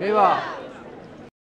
可以吧？